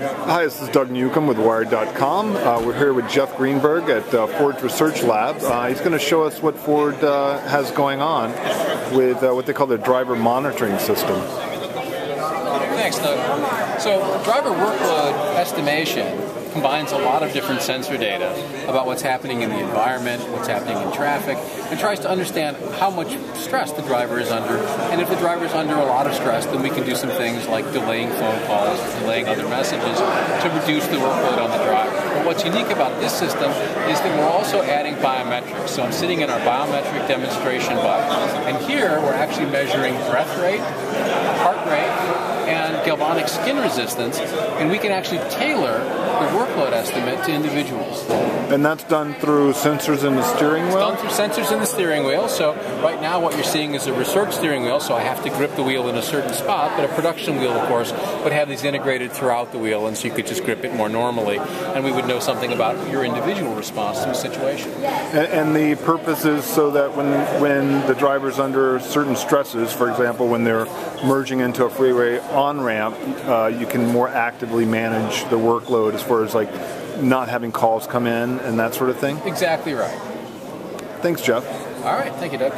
Hi, this is Doug Newcomb with Wired.com. Uh, we're here with Jeff Greenberg at uh, Research Lab. Uh, he's going to show us what Ford uh, has going on with uh, what they call their driver monitoring system. Thanks, Doug. So, driver workload estimation combines a lot of different sensor data about what's happening in the environment, what's happening in traffic, and tries to understand how much stress the driver is under. And if the driver is under a lot of stress, then we can do some things like delaying phone calls, delaying other messages to reduce the workload on the driver. But what's unique about this system is that we're also adding biometrics. So I'm sitting in our biometric demonstration bike, and here we're actually measuring breath rate, heart rate, galvanic skin resistance, and we can actually tailor the workload estimate to individuals. And that's done through sensors in the steering wheel? It's done through sensors in the steering wheel. So right now what you're seeing is a research steering wheel, so I have to grip the wheel in a certain spot, but a production wheel, of course, would have these integrated throughout the wheel, and so you could just grip it more normally, and we would know something about your individual response to a situation. And, and the purpose is so that when, when the driver's under certain stresses, for example, when they're merging into a freeway on uh, you can more actively manage the workload as far as like not having calls come in and that sort of thing? Exactly right. Thanks, Jeff. All right. Thank you, Doug.